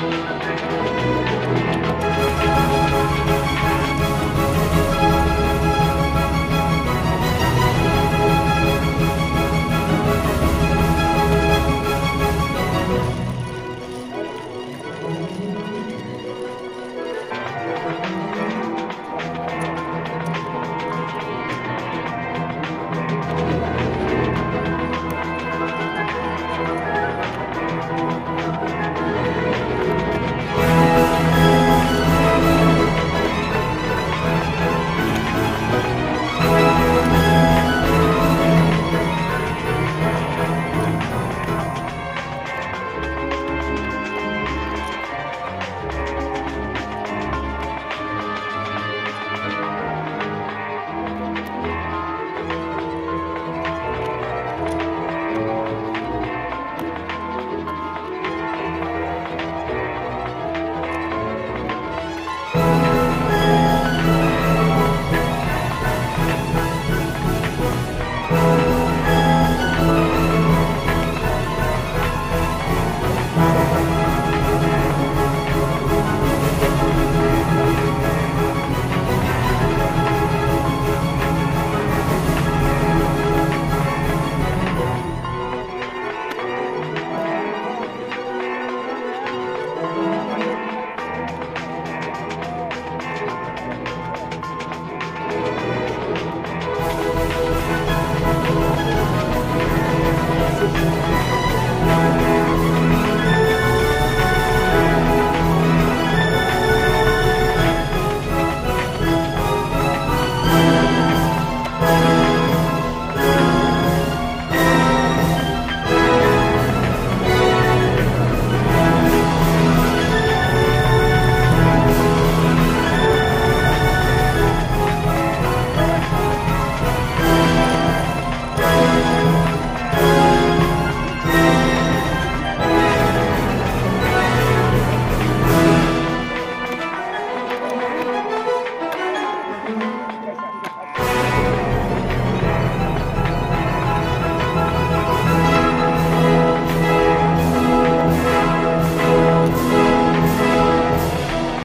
Música